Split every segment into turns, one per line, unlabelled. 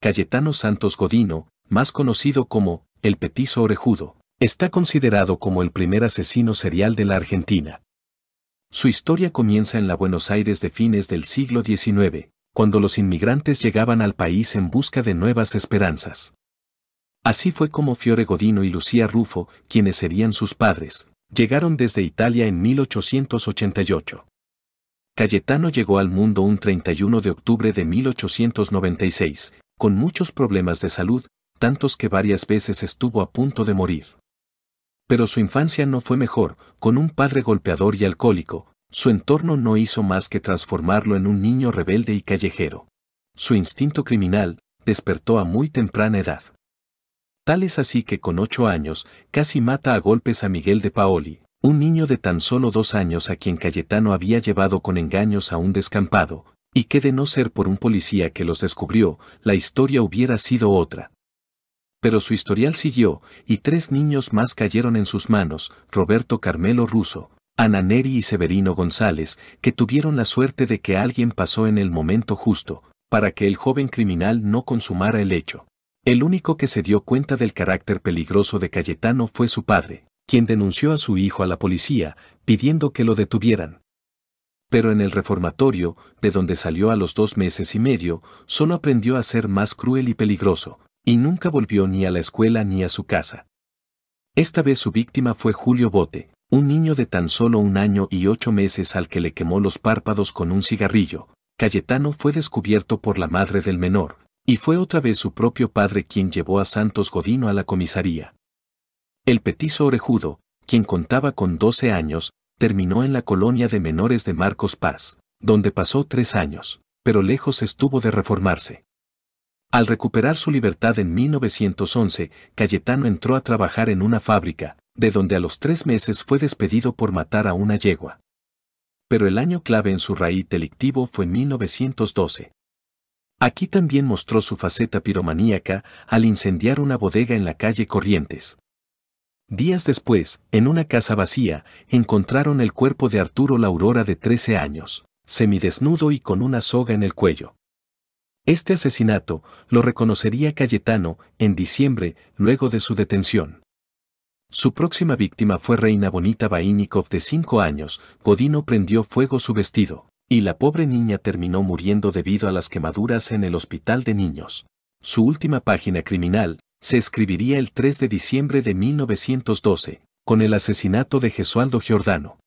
Cayetano Santos Godino, más conocido como el Petizo Orejudo, está considerado como el primer asesino serial de la Argentina. Su historia comienza en la Buenos Aires de fines del siglo XIX, cuando los inmigrantes llegaban al país en busca de nuevas esperanzas. Así fue como Fiore Godino y Lucía Rufo, quienes serían sus padres, llegaron desde Italia en 1888. Cayetano llegó al mundo un 31 de octubre de 1896, con muchos problemas de salud, tantos que varias veces estuvo a punto de morir. Pero su infancia no fue mejor, con un padre golpeador y alcohólico, su entorno no hizo más que transformarlo en un niño rebelde y callejero. Su instinto criminal despertó a muy temprana edad. Tal es así que con ocho años, casi mata a golpes a Miguel de Paoli, un niño de tan solo dos años a quien Cayetano había llevado con engaños a un descampado, y que de no ser por un policía que los descubrió, la historia hubiera sido otra. Pero su historial siguió, y tres niños más cayeron en sus manos, Roberto Carmelo Russo, Ana Neri y Severino González, que tuvieron la suerte de que alguien pasó en el momento justo, para que el joven criminal no consumara el hecho. El único que se dio cuenta del carácter peligroso de Cayetano fue su padre, quien denunció a su hijo a la policía, pidiendo que lo detuvieran. Pero en el reformatorio, de donde salió a los dos meses y medio, solo aprendió a ser más cruel y peligroso, y nunca volvió ni a la escuela ni a su casa. Esta vez su víctima fue Julio Bote, un niño de tan solo un año y ocho meses al que le quemó los párpados con un cigarrillo. Cayetano fue descubierto por la madre del menor, y fue otra vez su propio padre quien llevó a Santos Godino a la comisaría. El petizo orejudo, quien contaba con 12 años, terminó en la colonia de menores de Marcos Paz, donde pasó tres años, pero lejos estuvo de reformarse. Al recuperar su libertad en 1911, Cayetano entró a trabajar en una fábrica, de donde a los tres meses fue despedido por matar a una yegua. Pero el año clave en su raíz delictivo fue 1912. Aquí también mostró su faceta piromaníaca al incendiar una bodega en la calle Corrientes. Días después, en una casa vacía, encontraron el cuerpo de Arturo La Aurora de 13 años, semidesnudo y con una soga en el cuello. Este asesinato lo reconocería Cayetano en diciembre, luego de su detención. Su próxima víctima fue Reina Bonita Bainikov de 5 años, Godino prendió fuego su vestido, y la pobre niña terminó muriendo debido a las quemaduras en el hospital de niños. Su última página criminal se escribiría el 3 de diciembre de 1912, con el asesinato de Gesualdo Giordano.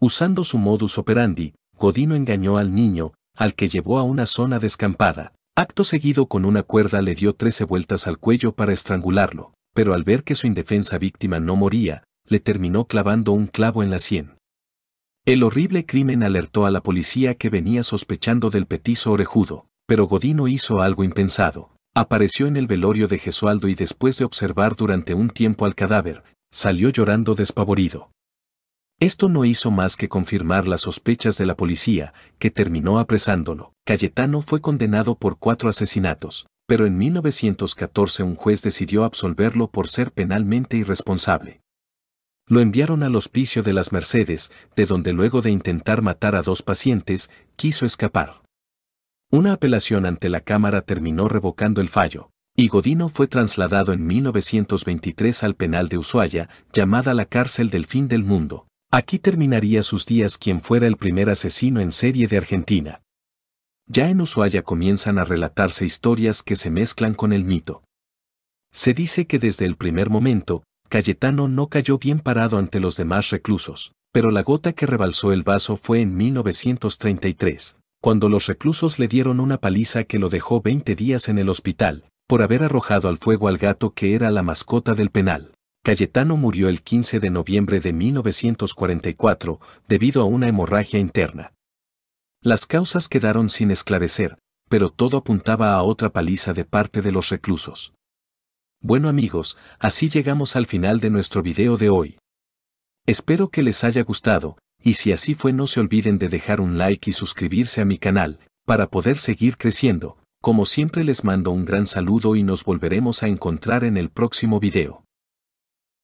Usando su modus operandi, Godino engañó al niño, al que llevó a una zona descampada. Acto seguido con una cuerda le dio 13 vueltas al cuello para estrangularlo pero al ver que su indefensa víctima no moría, le terminó clavando un clavo en la sien. El horrible crimen alertó a la policía que venía sospechando del petizo orejudo, pero Godino hizo algo impensado. Apareció en el velorio de Gesualdo y después de observar durante un tiempo al cadáver, salió llorando despavorido. Esto no hizo más que confirmar las sospechas de la policía, que terminó apresándolo. Cayetano fue condenado por cuatro asesinatos, pero en 1914 un juez decidió absolverlo por ser penalmente irresponsable. Lo enviaron al hospicio de las Mercedes, de donde luego de intentar matar a dos pacientes, quiso escapar. Una apelación ante la Cámara terminó revocando el fallo, y Godino fue trasladado en 1923 al penal de Ushuaia, llamada la cárcel del fin del mundo. Aquí terminaría sus días quien fuera el primer asesino en serie de Argentina. Ya en Ushuaia comienzan a relatarse historias que se mezclan con el mito. Se dice que desde el primer momento, Cayetano no cayó bien parado ante los demás reclusos, pero la gota que rebalsó el vaso fue en 1933, cuando los reclusos le dieron una paliza que lo dejó 20 días en el hospital, por haber arrojado al fuego al gato que era la mascota del penal. Cayetano murió el 15 de noviembre de 1944 debido a una hemorragia interna. Las causas quedaron sin esclarecer, pero todo apuntaba a otra paliza de parte de los reclusos. Bueno amigos, así llegamos al final de nuestro video de hoy. Espero que les haya gustado, y si así fue no se olviden de dejar un like y suscribirse a mi canal, para poder seguir creciendo. Como siempre les mando un gran saludo y nos volveremos a encontrar en el próximo video.